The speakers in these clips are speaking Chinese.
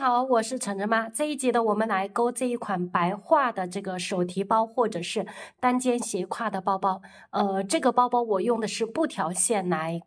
好，我是橙橙妈。这一集的我们来勾这一款白化的这个手提包或者是单肩斜挎的包包。呃，这个包包我用的是布条线来。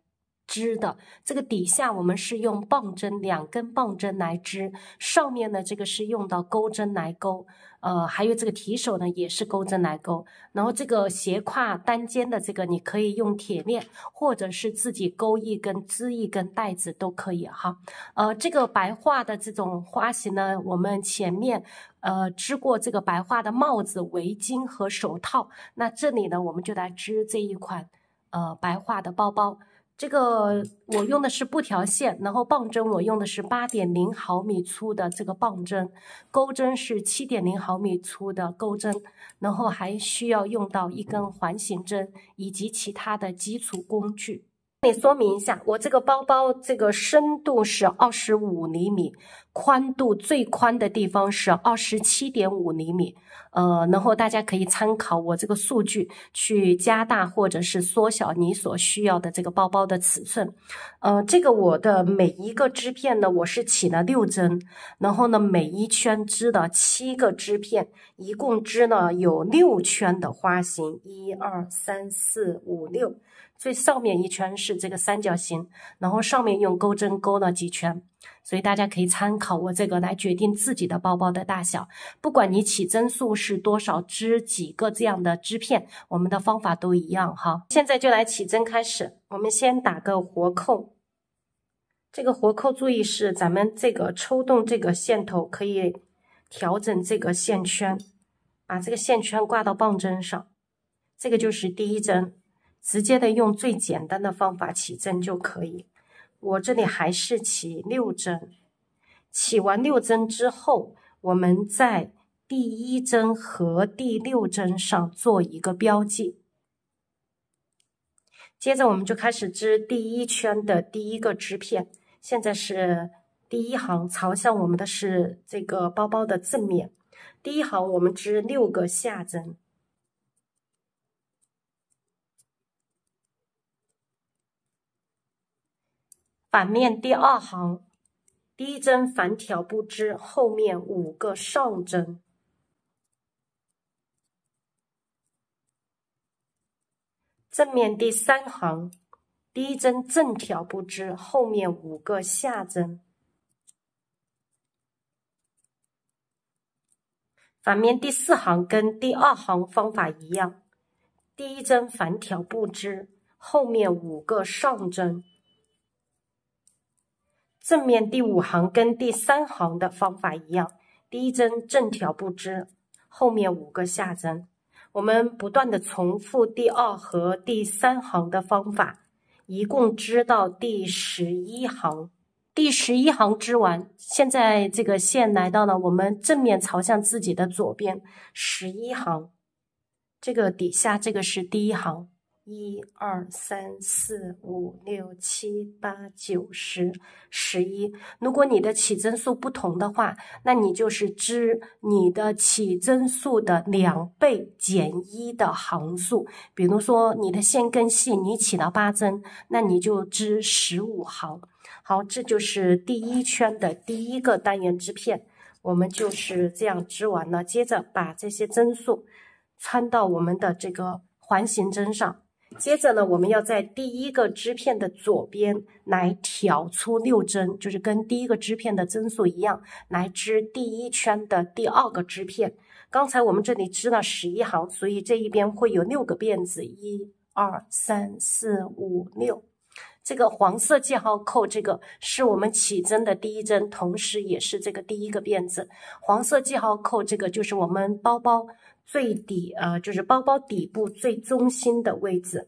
织的这个底下，我们是用棒针两根棒针来织，上面呢这个是用到钩针来钩，呃，还有这个提手呢也是钩针来钩。然后这个斜挎单肩的这个，你可以用铁链，或者是自己钩一根织一根带子都可以哈。呃，这个白桦的这种花型呢，我们前面呃织过这个白桦的帽子、围巾和手套，那这里呢我们就来织这一款呃白桦的包包。这个我用的是布条线，然后棒针我用的是八点零毫米粗的这个棒针，钩针是七点零毫米粗的钩针，然后还需要用到一根环形针以及其他的基础工具。你说明一下，我这个包包这个深度是二十五厘米，宽度最宽的地方是二十七点五厘米。呃，然后大家可以参考我这个数据去加大或者是缩小你所需要的这个包包的尺寸。呃，这个我的每一个织片呢，我是起了六针，然后呢每一圈织了七个织片，一共织了有六圈的花型，一二三四五六。最上面一圈是这个三角形，然后上面用钩针钩了几圈，所以大家可以参考我这个来决定自己的包包的大小。不管你起针数是多少，织几个这样的织片，我们的方法都一样哈。现在就来起针开始，我们先打个活扣。这个活扣注意是咱们这个抽动这个线头可以调整这个线圈，把这个线圈挂到棒针上，这个就是第一针。直接的用最简单的方法起针就可以。我这里还是起六针，起完六针之后，我们在第一针和第六针上做一个标记。接着我们就开始织第一圈的第一个织片。现在是第一行，朝向我们的是这个包包的正面。第一行我们织六个下针。反面第二行，第一针反挑不织，后面五个上针。正面第三行，第一针正挑不织，后面五个下针。反面第四行跟第二行方法一样，第一针反挑不织，后面五个上针。正面第五行跟第三行的方法一样，第一针正挑不织，后面五个下针。我们不断的重复第二和第三行的方法，一共织到第十一行。第十一行织完，现在这个线来到了我们正面朝向自己的左边，十一行，这个底下这个是第一行。一二三四五六七八九十十一。如果你的起针数不同的话，那你就是织你的起针数的两倍减一的行数。比如说你的线更细，你起了八针，那你就织十五行。好，这就是第一圈的第一个单元织片，我们就是这样织完了。接着把这些针数穿到我们的这个环形针上。接着呢，我们要在第一个织片的左边来挑出六针，就是跟第一个织片的针数一样，来织第一圈的第二个织片。刚才我们这里织了十一行，所以这一边会有六个辫子，一、二、三、四、五、六。这个黄色记号扣，这个是我们起针的第一针，同时也是这个第一个辫子。黄色记号扣，这个就是我们包包。最底呃，就是包包底部最中心的位置。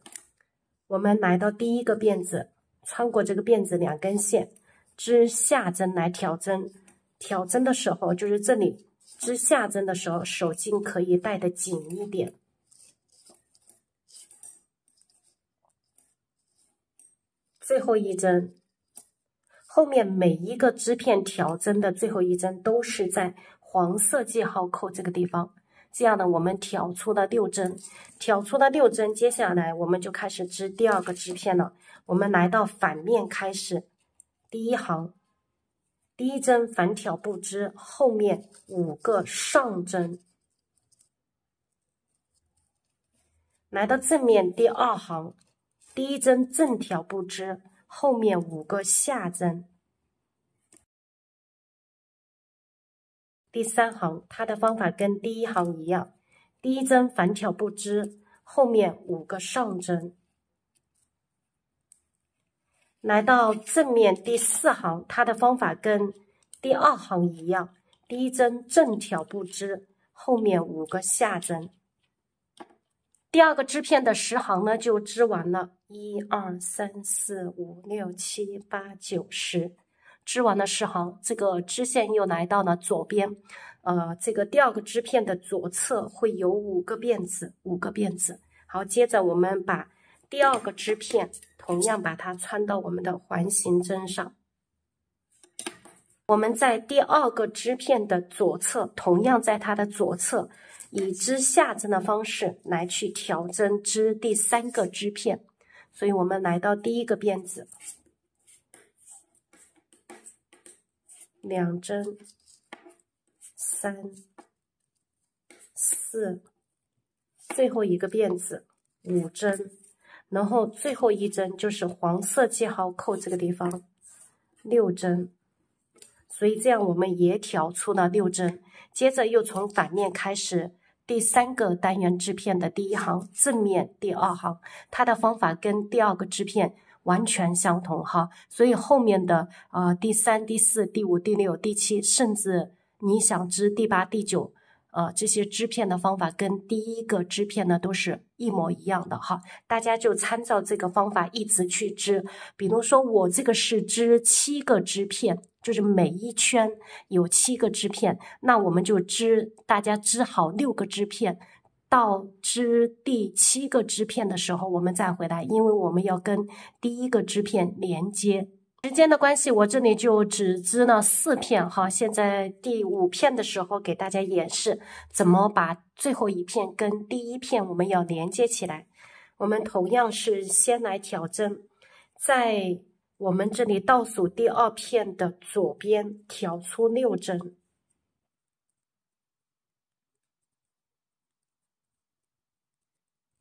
我们来到第一个辫子，穿过这个辫子两根线，织下针来挑针。挑针的时候，就是这里织下针的时候，手劲可以带的紧一点。最后一针，后面每一个织片挑针的最后一针都是在黄色记号扣这个地方。这样呢，我们挑出了六针，挑出了六针，接下来我们就开始织第二个织片了。我们来到反面开始，第一行，第一针反挑不织，后面五个上针，来到正面第二行，第一针正挑不织，后面五个下针。第三行，它的方法跟第一行一样，第一针反挑不织，后面五个上针。来到正面第四行，它的方法跟第二行一样，第一针正挑不织，后面五个下针。第二个织片的十行呢，就织完了，一二三四五六七八九十。织完了十行，这个织线又来到了左边，呃，这个第二个织片的左侧会有五个辫子，五个辫子。好，接着我们把第二个织片同样把它穿到我们的环形针上。我们在第二个织片的左侧，同样在它的左侧，以织下针的方式来去调针织第三个织片。所以我们来到第一个辫子。两针，三、四，最后一个辫子五针，然后最后一针就是黄色记号扣这个地方六针，所以这样我们也挑出了六针。接着又从反面开始第三个单元织片的第一行正面第二行，它的方法跟第二个织片。完全相同哈，所以后面的啊第三、第四、第五、第六、第七，甚至你想织第八、第九，呃这些织片的方法跟第一个织片呢都是一模一样的哈。大家就参照这个方法一直去织。比如说我这个是织七个织片，就是每一圈有七个织片，那我们就织，大家织好六个织片。到织第七个织片的时候，我们再回来，因为我们要跟第一个织片连接。时间的关系，我这里就只织了四片哈。现在第五片的时候，给大家演示怎么把最后一片跟第一片我们要连接起来。我们同样是先来挑针，在我们这里倒数第二片的左边挑出六针。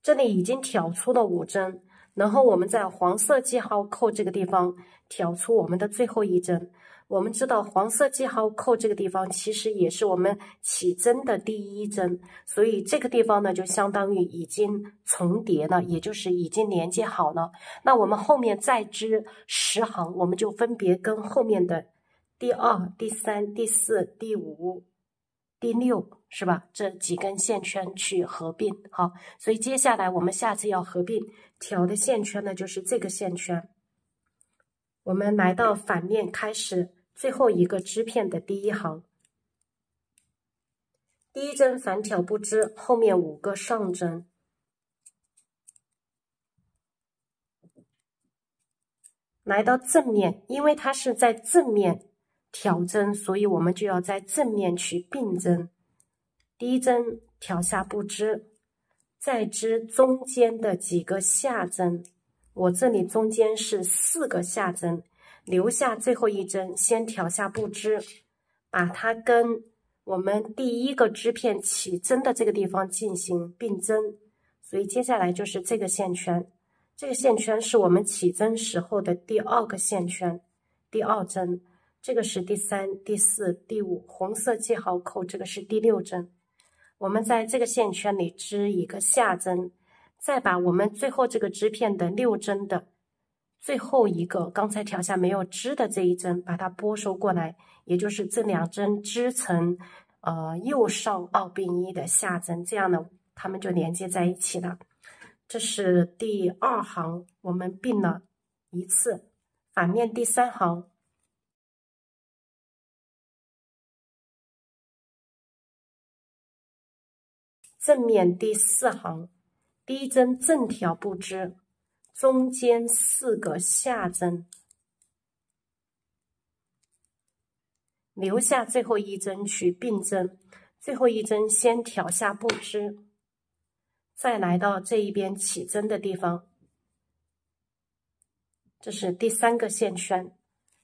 这里已经挑出了五针，然后我们在黄色记号扣这个地方挑出我们的最后一针。我们知道黄色记号扣这个地方其实也是我们起针的第一针，所以这个地方呢就相当于已经重叠了，也就是已经连接好了。那我们后面再织十行，我们就分别跟后面的第二、第三、第四、第五。第六是吧？这几根线圈去合并，好，所以接下来我们下次要合并挑的线圈呢，就是这个线圈。我们来到反面开始最后一个织片的第一行，第一针反挑不织，后面五个上针，来到正面，因为它是在正面。挑针，所以我们就要在正面去并针。第一针挑下不织，再织中间的几个下针。我这里中间是四个下针，留下最后一针，先挑下不织，把它跟我们第一个织片起针的这个地方进行并针。所以接下来就是这个线圈，这个线圈是我们起针时候的第二个线圈，第二针。这个是第三、第四、第五，红色记号扣，这个是第六针。我们在这个线圈里织一个下针，再把我们最后这个织片的六针的最后一个刚才挑下没有织的这一针，把它拨收过来，也就是这两针织成呃右上二并一的下针，这样呢，它们就连接在一起了。这是第二行，我们并了一次，反面第三行。正面第四行，第一针正挑不织，中间四个下针，留下最后一针去并针。最后一针先挑下不织，再来到这一边起针的地方，这是第三个线圈。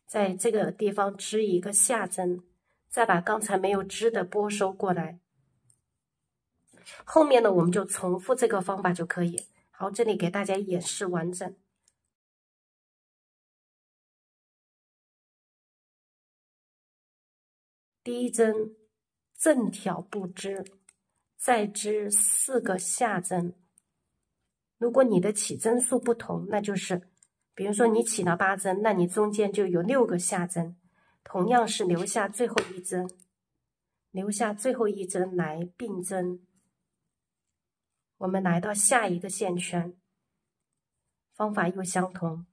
在这个地方织一个下针，再把刚才没有织的拨收过来。后面呢，我们就重复这个方法就可以。好，这里给大家演示完整。第一针正挑不织，再织四个下针。如果你的起针数不同，那就是，比如说你起了八针，那你中间就有六个下针，同样是留下最后一针，留下最后一针来并针。我们来到下一个线圈，方法又相同。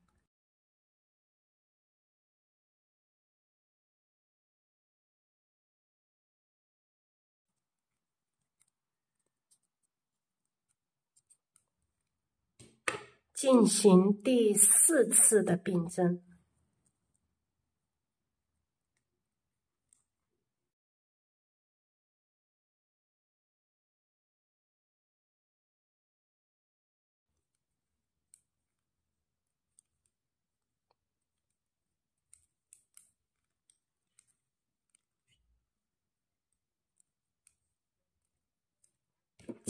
进行第四次的并针，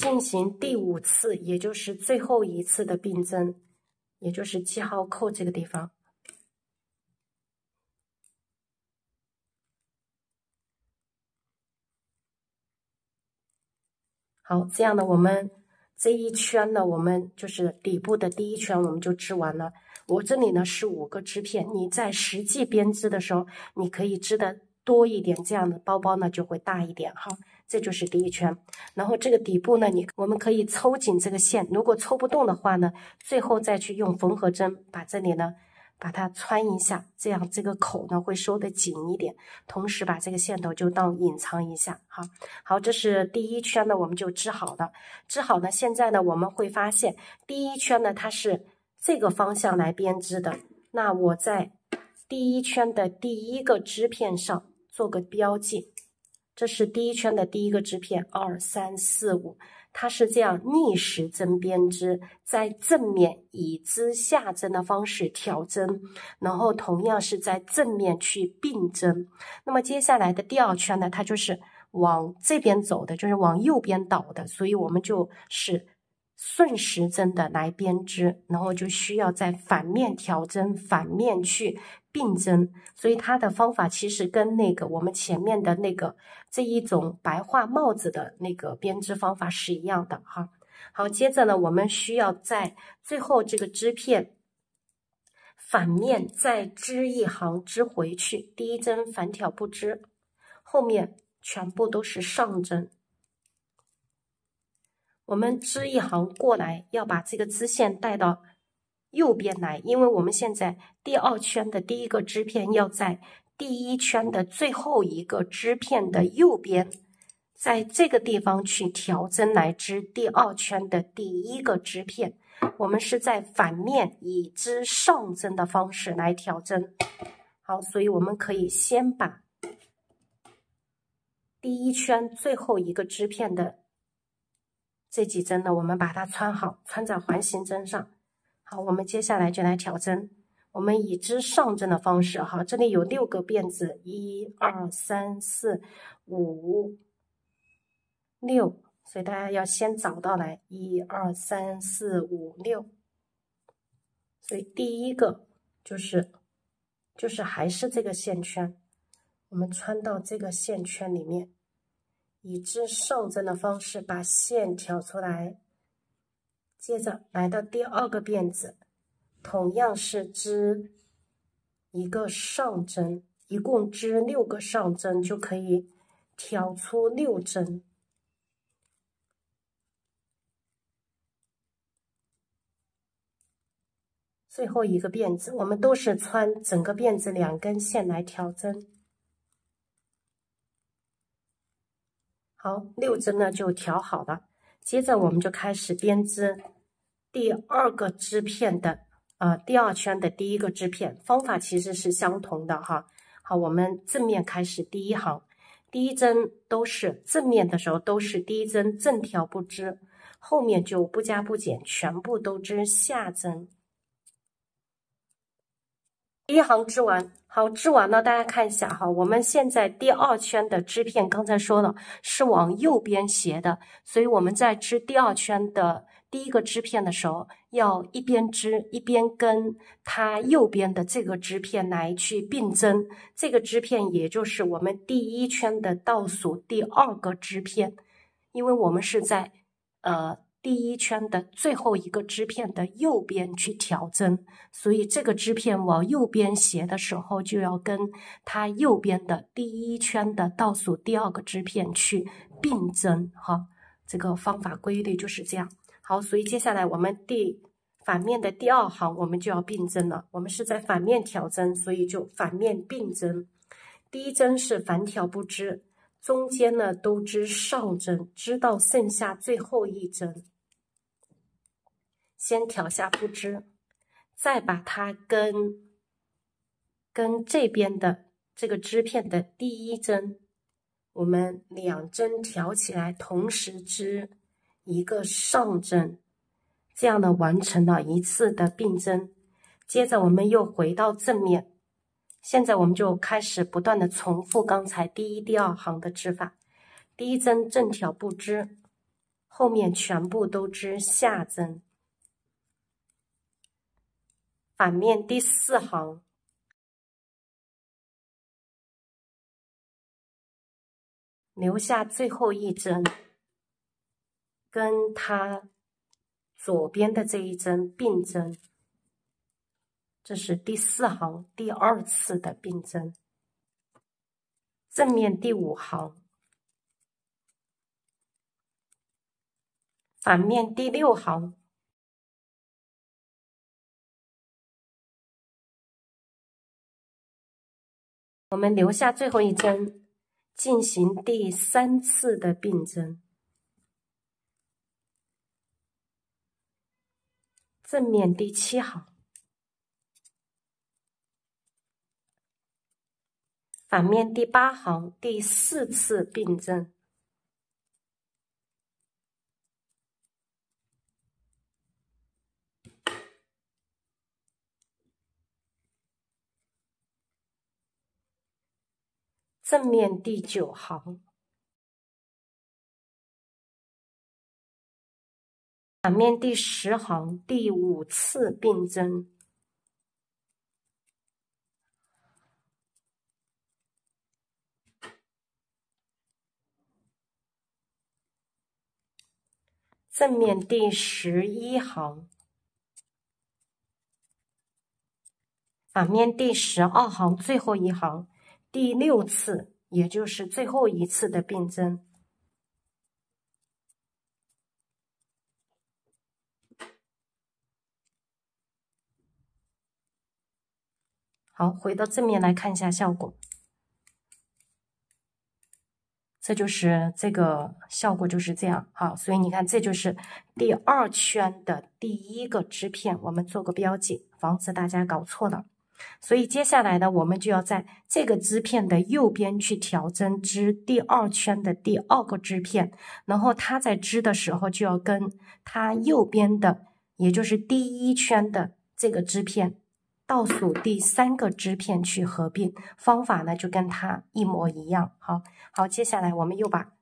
进行第五次，也就是最后一次的并针。也就是记号扣这个地方，好，这样呢，我们这一圈呢，我们就是底部的第一圈，我们就织完了。我这里呢是五个织片，你在实际编织的时候，你可以织的多一点，这样的包包呢就会大一点哈。这就是第一圈，然后这个底部呢，你我们可以抽紧这个线，如果抽不动的话呢，最后再去用缝合针把这里呢，把它穿一下，这样这个口呢会收的紧一点，同时把这个线头就当隐藏一下，好，好，这是第一圈呢，我们就织好了，织好呢，现在呢我们会发现第一圈呢它是这个方向来编织的，那我在第一圈的第一个织片上做个标记。这是第一圈的第一个织片，二三四五，它是这样逆时针编织，在正面以织下针的方式挑针，然后同样是在正面去并针。那么接下来的第二圈呢，它就是往这边走的，就是往右边倒的，所以我们就是。顺时针的来编织，然后就需要在反面调针，反面去并针，所以它的方法其实跟那个我们前面的那个这一种白画帽子的那个编织方法是一样的哈。好，接着呢，我们需要在最后这个织片反面再织一行织回去，第一针反挑不织，后面全部都是上针。我们织一行过来，要把这个织线带到右边来，因为我们现在第二圈的第一个织片要在第一圈的最后一个织片的右边，在这个地方去调针来织第二圈的第一个织片。我们是在反面以织上针的方式来调针。好，所以我们可以先把第一圈最后一个织片的。这几针呢，我们把它穿好，穿在环形针上。好，我们接下来就来挑针。我们以织上针的方式，哈，这里有六个辫子，一二三四五六，所以大家要先找到来，一二三四五六。所以第一个就是就是还是这个线圈，我们穿到这个线圈里面。以织上针的方式把线挑出来，接着来到第二个辫子，同样是织一个上针，一共织六个上针就可以挑出六针。最后一个辫子，我们都是穿整个辫子两根线来挑针。好，六针呢就调好了，接着我们就开始编织第二个织片的啊，第二圈的第一个织片，方法其实是相同的哈。好，我们正面开始第一行，第一针都是正面的时候都是第一针正挑不织，后面就不加不减，全部都织下针。第一行织完，好，织完了，大家看一下哈，我们现在第二圈的织片，刚才说了是往右边斜的，所以我们在织第二圈的第一个织片的时候，要一边织一边跟它右边的这个织片来去并针，这个织片也就是我们第一圈的倒数第二个织片，因为我们是在呃。第一圈的最后一个织片的右边去调针，所以这个织片往右边斜的时候，就要跟它右边的第一圈的倒数第二个织片去并针。哈，这个方法规律就是这样。好，所以接下来我们第反面的第二行，我们就要并针了。我们是在反面调针，所以就反面并针。第一针是反挑不织。中间呢都织上针，织到剩下最后一针，先挑下不织，再把它跟跟这边的这个织片的第一针，我们两针挑起来，同时织一个上针，这样的完成了一次的并针。接着我们又回到正面。现在我们就开始不断的重复刚才第一、第二行的织法。第一针正挑不织，后面全部都织下针。反面第四行，留下最后一针，跟它左边的这一针并针。这是第四行第二次的并针，正面第五行，反面第六行，我们留下最后一针，进行第三次的并针，正面第七行。反面第八行第四次并针，正面第九行，反面第十行第五次并针。正面第十一行，反面第十二行最后一行，第六次，也就是最后一次的并针。好，回到正面来看一下效果。这就是这个效果就是这样，好，所以你看，这就是第二圈的第一个织片，我们做个标记，防止大家搞错了。所以接下来呢，我们就要在这个织片的右边去调针织第二圈的第二个织片，然后它在织的时候就要跟它右边的，也就是第一圈的这个织片。倒数第三个织片去合并，方法呢就跟它一模一样。好，好，接下来我们又把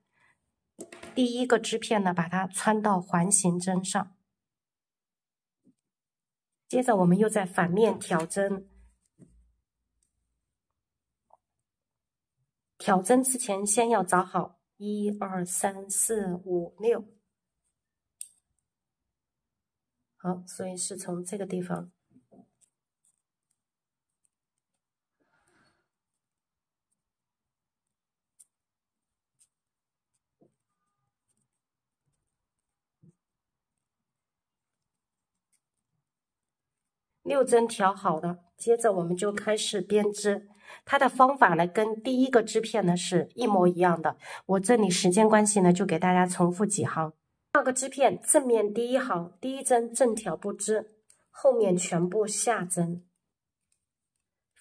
第一个织片呢把它穿到环形针上，接着我们又在反面挑针，挑针之前先要找好一二三四五六，好，所以是从这个地方。六针调好了，接着我们就开始编织。它的方法呢，跟第一个织片呢是一模一样的。我这里时间关系呢，就给大家重复几行。二个织片正面第一行，第一针正挑不织，后面全部下针。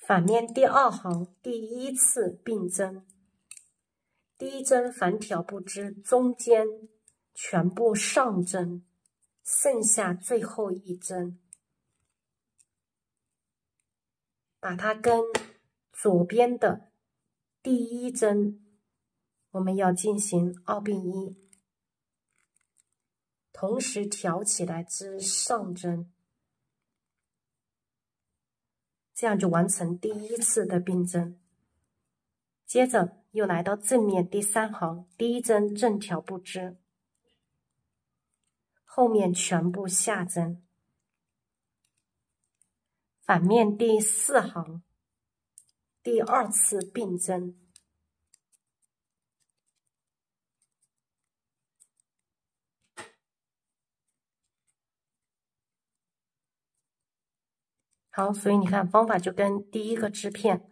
反面第二行第一次并针，第一针反挑不织，中间全部上针，剩下最后一针。把它跟左边的第一针，我们要进行二并一，同时挑起来织上针，这样就完成第一次的并针。接着又来到正面第三行，第一针正挑不织，后面全部下针。反面第四行，第二次并针。好，所以你看方法就跟第一个织片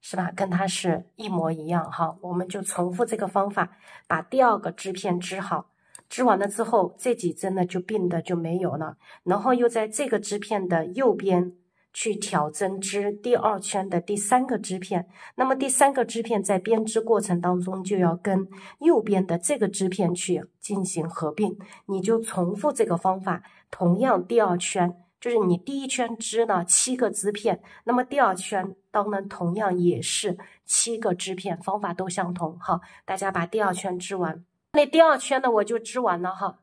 是吧？跟它是一模一样哈。我们就重复这个方法，把第二个织片织好。织完了之后，这几针呢就并的就没有了。然后又在这个织片的右边。去挑针织第二圈的第三个织片，那么第三个织片在编织过程当中就要跟右边的这个织片去进行合并，你就重复这个方法。同样，第二圈就是你第一圈织了七个织片，那么第二圈当然同样也是七个织片，方法都相同。好，大家把第二圈织完。那第二圈呢，我就织完了哈。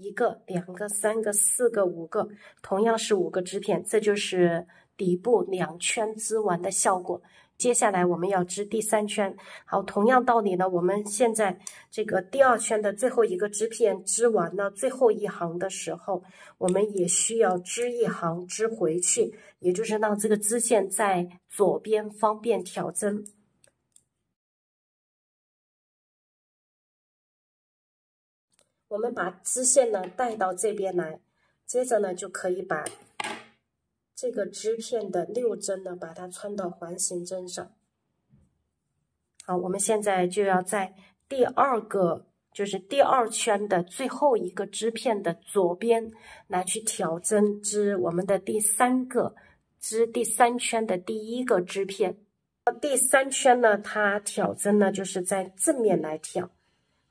一个、两个、三个、四个、五个，同样是五个织片，这就是底部两圈织完的效果。接下来我们要织第三圈，好，同样道理呢，我们现在这个第二圈的最后一个织片织完了最后一行的时候，我们也需要织一行织回去，也就是让这个织线在左边方便挑针。我们把织线呢带到这边来，接着呢就可以把这个织片的六针呢把它穿到环形针上。好，我们现在就要在第二个，就是第二圈的最后一个织片的左边来去挑针织我们的第三个，织第三圈的第一个织片。第三圈呢，它挑针呢就是在正面来挑，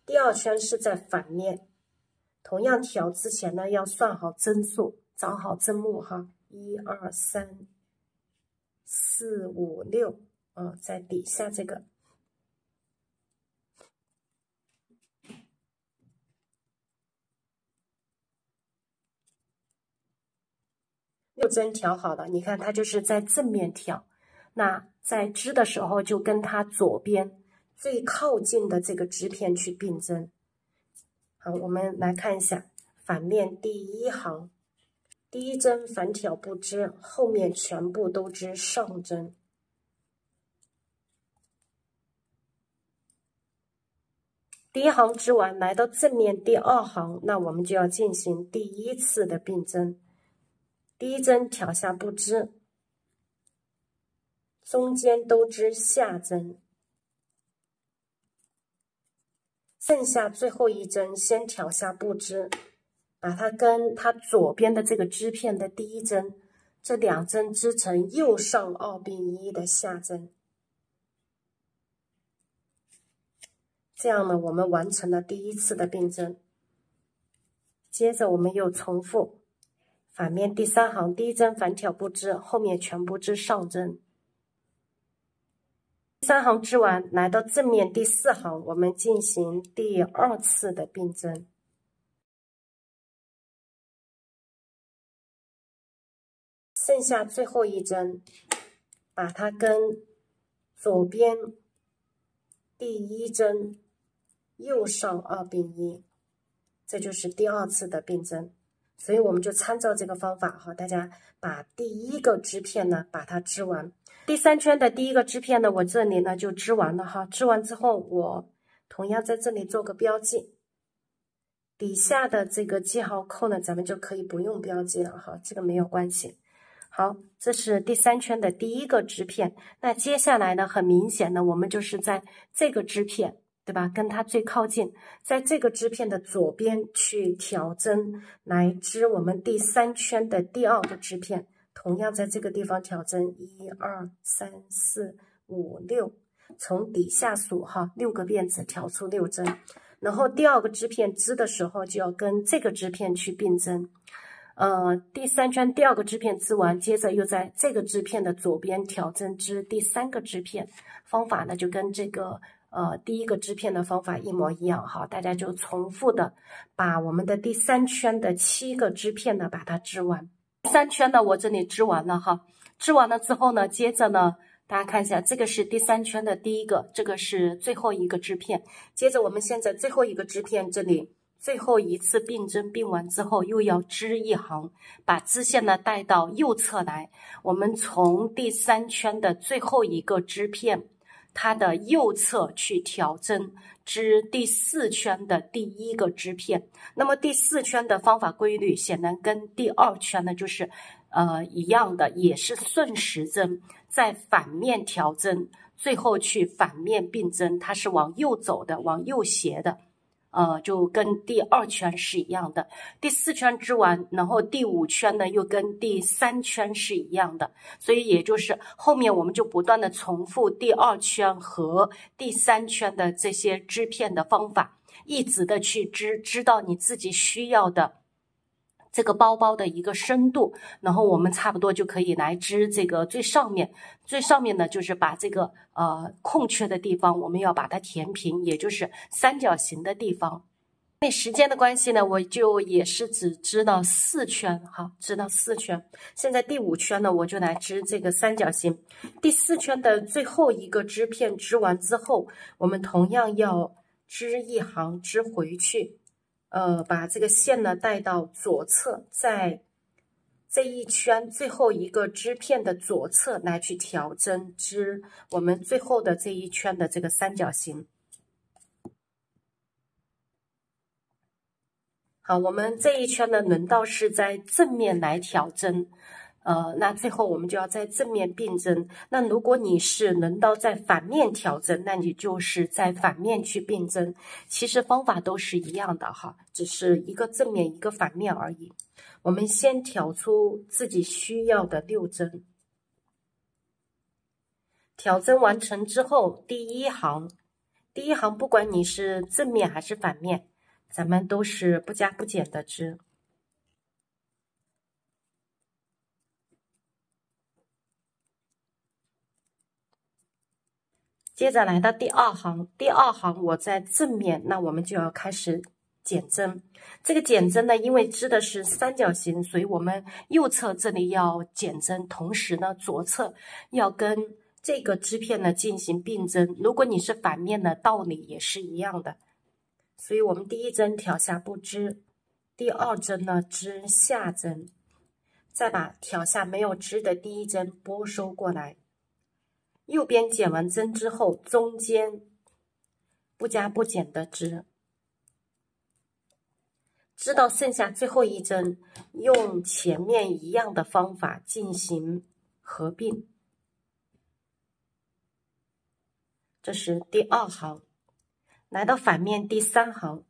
第二圈是在反面。同样调之前呢，要算好针数，找好针目哈，一二三四五六，啊，在底下这个六针调好了，你看它就是在正面调，那在织的时候就跟它左边最靠近的这个织片去并针。好，我们来看一下反面第一行，第一针反挑不织，后面全部都织上针。第一行织完，来到正面第二行，那我们就要进行第一次的并针。第一针挑下不织，中间都织下针。剩下最后一针，先挑下不织，把它跟它左边的这个织片的第一针，这两针织成右上二并一的下针。这样呢，我们完成了第一次的并针。接着我们又重复，反面第三行第一针反挑不织，后面全部织上针。三行织完，来到正面第四行，我们进行第二次的并针。剩下最后一针，把它跟左边第一针右上二并一，这就是第二次的并针。所以我们就参照这个方法哈，大家把第一个织片呢把它织完。第三圈的第一个织片呢，我这里呢就织完了哈。织完之后，我同样在这里做个标记。底下的这个记号扣呢，咱们就可以不用标记了哈，这个没有关系。好，这是第三圈的第一个织片。那接下来呢，很明显的，我们就是在这个织片。对吧？跟它最靠近，在这个织片的左边去挑针来织我们第三圈的第二个织片，同样在这个地方挑针，一二三四五六，从底下数哈，六个辫子挑出六针，然后第二个织片织的时候就要跟这个织片去并针，呃，第三圈第二个支片织完，接着又在这个支片的左边挑针织第三个支片。方法呢就跟这个呃第一个支片的方法一模一样哈，大家就重复的把我们的第三圈的七个支片呢把它织完。三圈呢我这里织完了哈，织完了之后呢，接着呢。大家看一下，这个是第三圈的第一个，这个是最后一个织片。接着，我们现在最后一个织片这里，最后一次并针并完之后，又要织一行，把织线呢带到右侧来。我们从第三圈的最后一个织片，它的右侧去挑针织第四圈的第一个织片。那么第四圈的方法规律，显然跟第二圈呢就是。呃，一样的也是顺时针，在反面调针，最后去反面并针，它是往右走的，往右斜的，呃，就跟第二圈是一样的。第四圈织完，然后第五圈呢又跟第三圈是一样的，所以也就是后面我们就不断的重复第二圈和第三圈的这些织片的方法，一直的去织，织到你自己需要的。这个包包的一个深度，然后我们差不多就可以来织这个最上面。最上面呢，就是把这个呃空缺的地方，我们要把它填平，也就是三角形的地方。因为时间的关系呢，我就也是只织到四圈，哈，织到四圈。现在第五圈呢，我就来织这个三角形。第四圈的最后一个织片织完之后，我们同样要织一行，织回去。呃，把这个线呢带到左侧，在这一圈最后一个织片的左侧来去调针织我们最后的这一圈的这个三角形。好，我们这一圈呢轮到是在正面来调针。呃，那最后我们就要在正面并针。那如果你是轮到在反面调针，那你就是在反面去并针。其实方法都是一样的哈，只是一个正面一个反面而已。我们先挑出自己需要的六针，挑针完成之后，第一行，第一行不管你是正面还是反面，咱们都是不加不减的织。接着来到第二行，第二行我在正面，那我们就要开始减针。这个减针呢，因为织的是三角形，所以我们右侧这里要减针，同时呢，左侧要跟这个织片呢进行并针。如果你是反面的，道理也是一样的。所以我们第一针挑下不织，第二针呢织下针，再把挑下没有织的第一针拨收过来。右边减完针之后，中间不加不减的织，织到剩下最后一针，用前面一样的方法进行合并。这是第二行，来到反面第三行，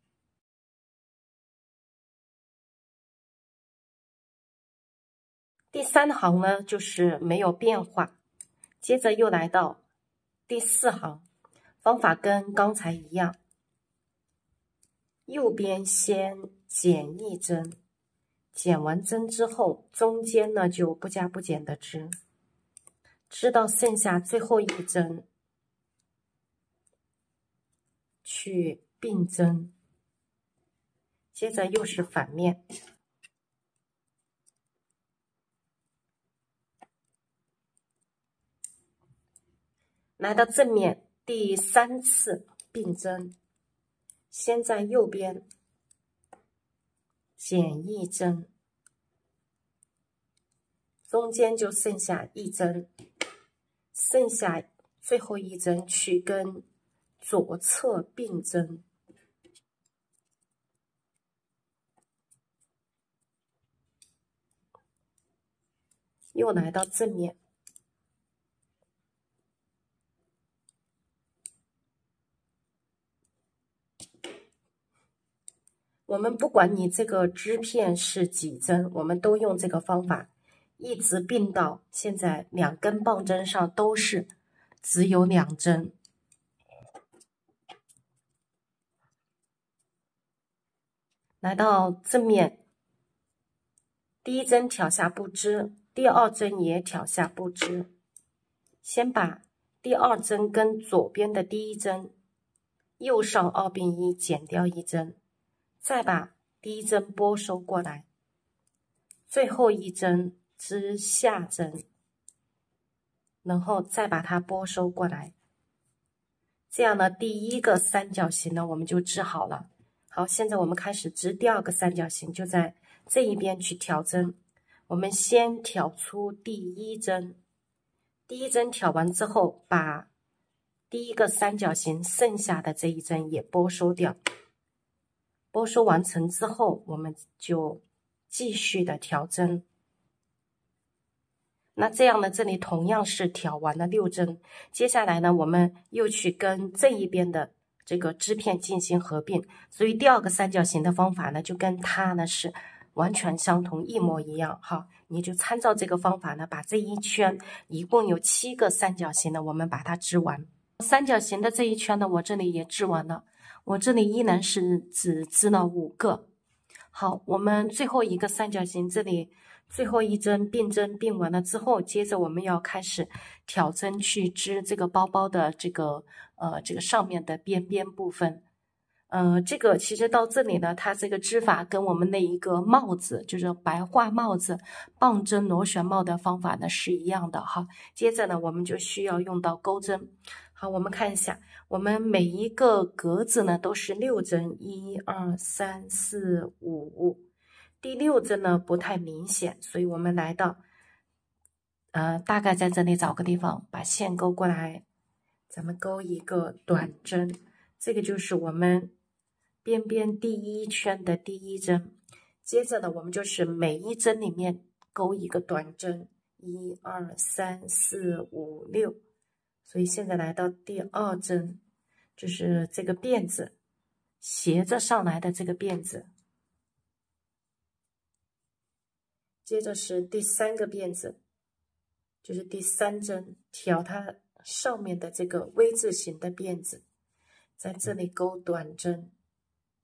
第三行呢就是没有变化。接着又来到第四行，方法跟刚才一样，右边先减一针，减完针之后，中间呢就不加不减的织，织到剩下最后一针，去并针，接着又是反面。来到正面第三次并针，先在右边减一针，中间就剩下一针，剩下最后一针去跟左侧并针，又来到正面。我们不管你这个织片是几针，我们都用这个方法，一直并到现在两根棒针上都是只有两针。来到正面第一针挑下不织，第二针也挑下不织。先把第二针跟左边的第一针右上二并一减掉一针，再把第一针拨收过来，最后一针织下针，然后再把它拨收过来。这样呢，第一个三角形呢，我们就织好了。好，现在我们开始织第二个三角形，就在这一边去挑针。我们先挑出第一针，第一针挑完之后，把第一个三角形剩下的这一针也拨收掉。拨收完成之后，我们就继续的挑针。那这样呢？这里同样是挑完了六针，接下来呢，我们又去跟这一边的这个织片进行合并，所以第二个三角形的方法呢，就跟它呢是完全相同，一模一样。哈，你就参照这个方法呢，把这一圈一共有七个三角形呢，我们把它织完。三角形的这一圈呢，我这里也织完了，我这里依然是只织了五个。好，我们最后一个三角形这里。最后一针并针并完了之后，接着我们要开始挑针去织这个包包的这个呃这个上面的边边部分。呃，这个其实到这里呢，它这个织法跟我们那一个帽子，就是白画帽子棒针螺旋帽的方法呢是一样的哈。接着呢，我们就需要用到钩针。好，我们看一下，我们每一个格子呢都是六针，一二三四五。第六针呢不太明显，所以我们来到，呃，大概在这里找个地方，把线勾过来，咱们勾一个短针，这个就是我们边边第一圈的第一针。接着呢，我们就是每一针里面勾一个短针，一二三四五六。所以现在来到第二针，就是这个辫子斜着上来的这个辫子。接着是第三个辫子，就是第三针挑它上面的这个 V 字形的辫子，在这里钩短针。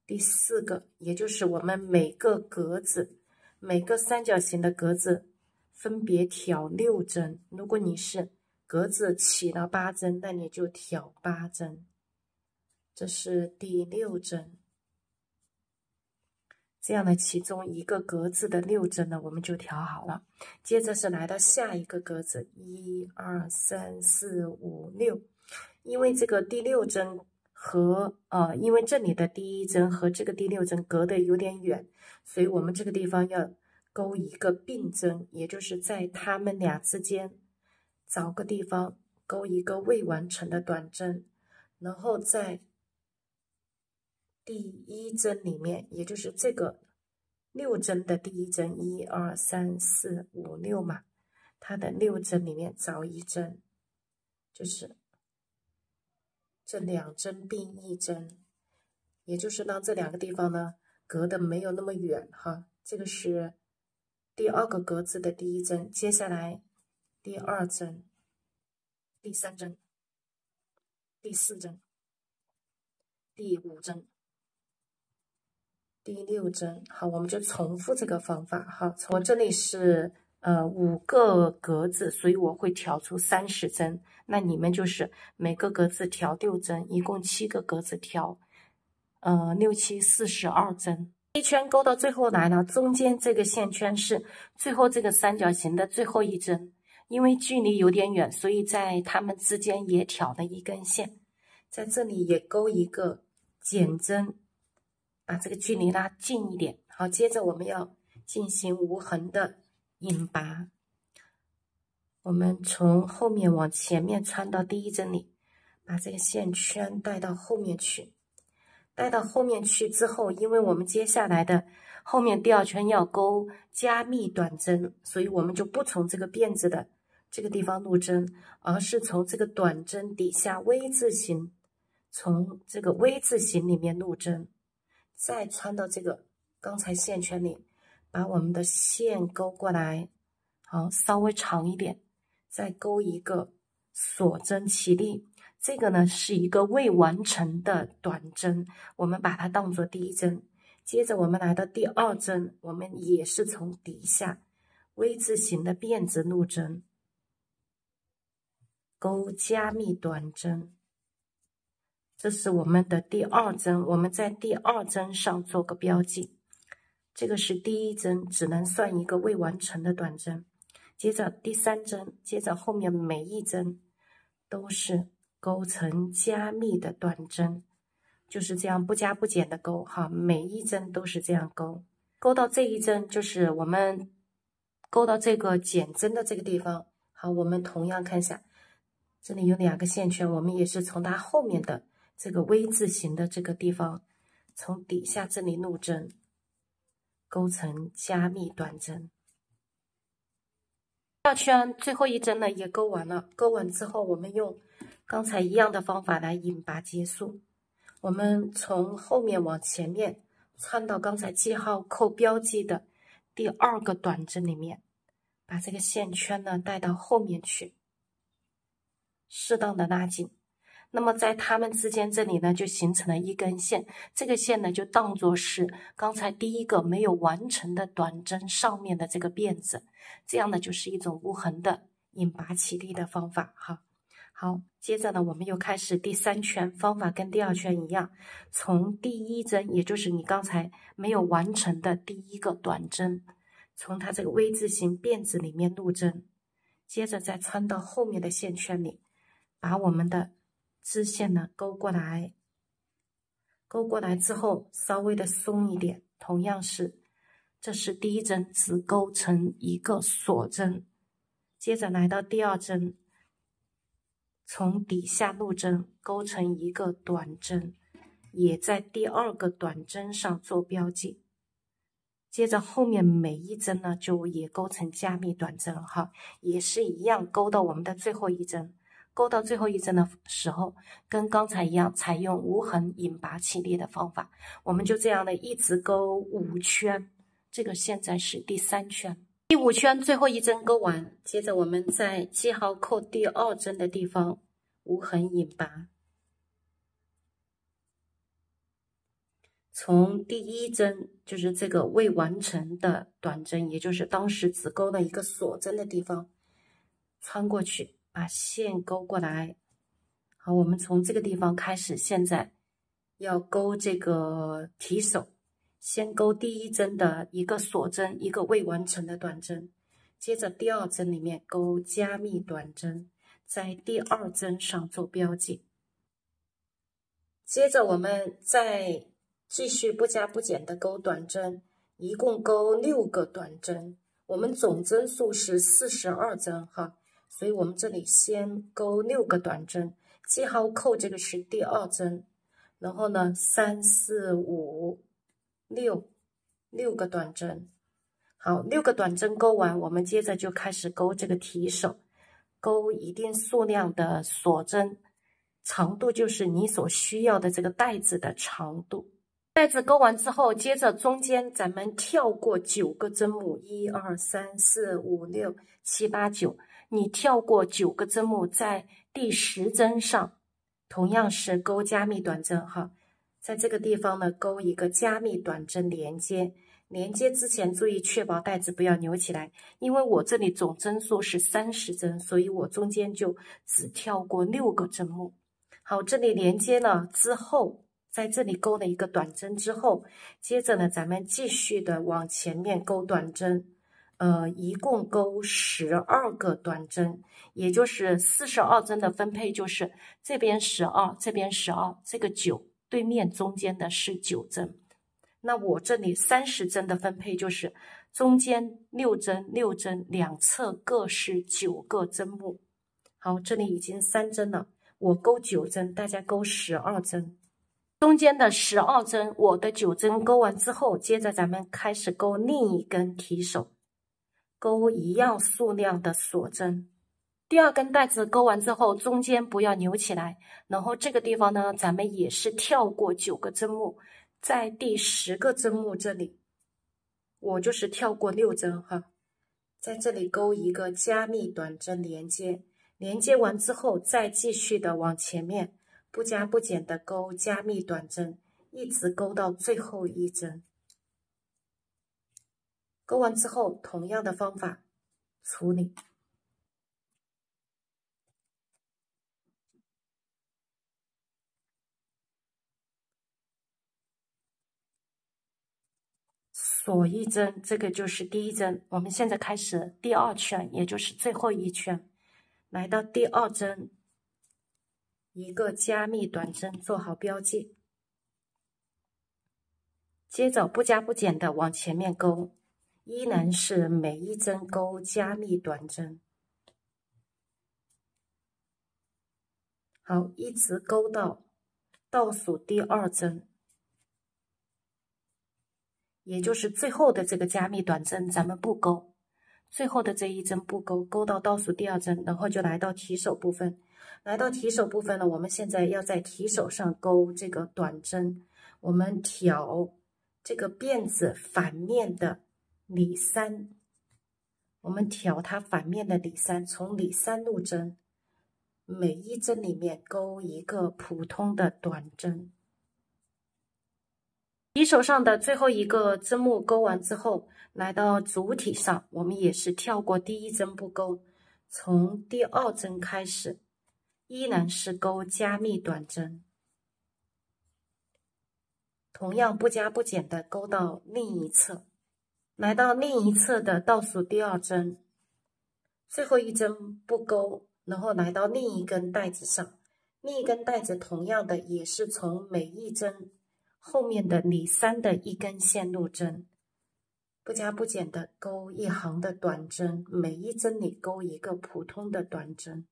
第四个，也就是我们每个格子、每个三角形的格子分别挑六针。如果你是格子起了八针，那你就挑八针。这是第六针。这样的其中一个格子的六针呢，我们就调好了。接着是来到下一个格子，一二三四五六。因为这个第六针和呃，因为这里的第一针和这个第六针隔得有点远，所以我们这个地方要钩一个并针，也就是在它们俩之间找个地方钩一个未完成的短针，然后在。第一针里面，也就是这个六针的第一针，一二三四五六嘛，它的六针里面找一针，就是这两针并一针，也就是让这两个地方呢隔的没有那么远哈。这个是第二个格子的第一针，接下来第二针、第三针、第四针、第五针。第六针，好，我们就重复这个方法，哈。我这里是呃五个格子，所以我会挑出三十针。那你们就是每个格子挑六针，一共七个格子挑，呃六七四十二针。一圈勾到最后来了，中间这个线圈是最后这个三角形的最后一针，因为距离有点远，所以在它们之间也挑了一根线，在这里也勾一个减针。把这个距离拉近一点，好，接着我们要进行无痕的引拔。我们从后面往前面穿到第一针里，把这个线圈带到后面去。带到后面去之后，因为我们接下来的后面第二圈要钩加密短针，所以我们就不从这个辫子的这个地方入针，而是从这个短针底下 V 字形，从这个 V 字形里面入针。再穿到这个刚才线圈里，把我们的线勾过来，好，稍微长一点，再勾一个锁针起立。这个呢是一个未完成的短针，我们把它当做第一针。接着我们来到第二针，我们也是从底下 V 字形的辫子入针，钩加密短针。这是我们的第二针，我们在第二针上做个标记。这个是第一针，只能算一个未完成的短针。接着第三针，接着后面每一针都是钩成加密的短针，就是这样不加不减的钩哈，每一针都是这样钩。钩到这一针，就是我们钩到这个减针的这个地方。好，我们同样看一下，这里有两个线圈，我们也是从它后面的。这个 V 字形的这个地方，从底下这里入针，钩成加密短针。第二圈最后一针呢也钩完了，钩完之后，我们用刚才一样的方法来引拔结束。我们从后面往前面穿到刚才记号扣标记的第二个短针里面，把这个线圈呢带到后面去，适当的拉紧。那么在它们之间这里呢，就形成了一根线，这个线呢就当做是刚才第一个没有完成的短针上面的这个辫子，这样呢就是一种无痕的引拔起立的方法哈。好，接着呢我们又开始第三圈，方法跟第二圈一样，从第一针，也就是你刚才没有完成的第一个短针，从它这个 V 字形辫子里面入针，接着再穿到后面的线圈里，把我们的。织线呢，勾过来，勾过来之后稍微的松一点，同样是，这是第一针，只勾成一个锁针，接着来到第二针，从底下入针，勾成一个短针，也在第二个短针上做标记，接着后面每一针呢，就也勾成加密短针，哈，也是一样，勾到我们的最后一针。勾到最后一针的时候，跟刚才一样，采用无痕引拔起立的方法，我们就这样的一直勾五圈。这个现在是第三圈，第五圈最后一针勾完，接着我们在记号扣第二针的地方无痕引拔，从第一针就是这个未完成的短针，也就是当时只勾了一个锁针的地方，穿过去。把线勾过来，好，我们从这个地方开始，现在要勾这个提手，先勾第一针的一个锁针，一个未完成的短针，接着第二针里面勾加密短针，在第二针上做标记，接着我们再继续不加不减的勾短针，一共勾六个短针，我们总针数是四十二针，哈。所以我们这里先勾六个短针，记号扣这个是第二针，然后呢，三四五六六个短针，好，六个短针勾完，我们接着就开始勾这个提手，勾一定数量的锁针，长度就是你所需要的这个带子的长度。带子勾完之后，接着中间咱们跳过九个针目，一二三四五六七八九。你跳过九个针目，在第十针上，同样是勾加密短针哈，在这个地方呢，勾一个加密短针连接。连接之前注意确保带子不要扭起来，因为我这里总针数是三十针，所以我中间就只跳过六个针目。好，这里连接了之后，在这里勾了一个短针之后，接着呢，咱们继续的往前面勾短针。呃，一共勾十二个短针，也就是四十二针的分配，就是这边十二，这边十二，这个九对面中间的是九针。那我这里三十针的分配就是中间六针，六针两侧各是九个针目。好，这里已经三针了，我勾九针，大家勾十二针。中间的十二针，我的九针勾完之后，接着咱们开始勾另一根提手。勾一样数量的锁针，第二根带子勾完之后，中间不要扭起来。然后这个地方呢，咱们也是跳过九个针目，在第十个针目这里，我就是跳过六针哈，在这里勾一个加密短针连接，连接完之后，再继续的往前面不加不减的勾加密短针，一直勾到最后一针。勾完之后，同样的方法处理。锁一针，这个就是第一针。我们现在开始第二圈，也就是最后一圈，来到第二针，一个加密短针做好标记，接着不加不减的往前面勾，依然是每一针勾加密短针，好，一直勾到倒数第二针。也就是最后的这个加密短针，咱们不勾，最后的这一针不勾，勾到倒数第二针，然后就来到提手部分。来到提手部分呢，我们现在要在提手上勾这个短针，我们挑这个辫子反面的里三，我们挑它反面的里三，从里三路针，每一针里面勾一个普通的短针。你手上的最后一个针目勾完之后，来到主体上，我们也是跳过第一针不勾，从第二针开始，依然是勾加密短针，同样不加不减的勾到另一侧，来到另一侧的倒数第二针，最后一针不勾，然后来到另一根带子上，另一根带子同样的也是从每一针。后面的里三的一根线路针，不加不减的勾一行的短针，每一针里勾一个普通的短针。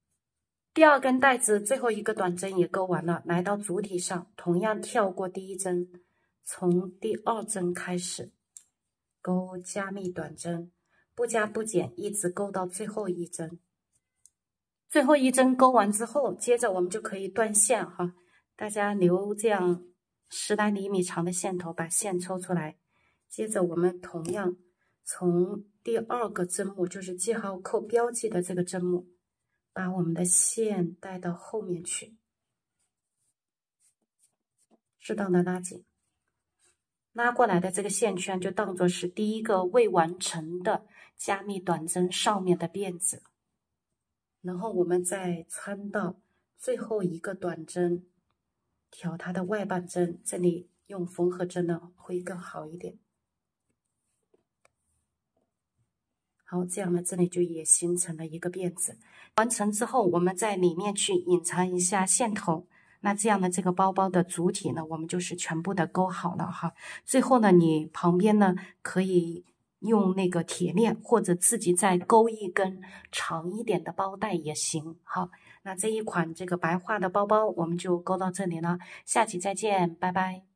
第二根带子最后一个短针也勾完了，来到主体上，同样跳过第一针，从第二针开始勾加密短针，不加不减，一直勾到最后一针。最后一针勾完之后，接着我们就可以断线哈，大家留这样。十来厘米长的线头，把线抽出来。接着，我们同样从第二个针目，就是记号扣标记的这个针目，把我们的线带到后面去，适当的拉紧。拉过来的这个线圈，就当做是第一个未完成的加密短针上面的辫子。然后，我们再穿到最后一个短针。挑它的外半针，这里用缝合针呢会更好一点。好，这样呢，这里就也形成了一个辫子。完成之后，我们在里面去隐藏一下线头。那这样的这个包包的主体呢，我们就是全部的勾好了哈。最后呢，你旁边呢可以用那个铁链，或者自己再勾一根长一点的包带也行。好。那这一款这个白化的包包，我们就勾到这里了，下期再见，拜拜。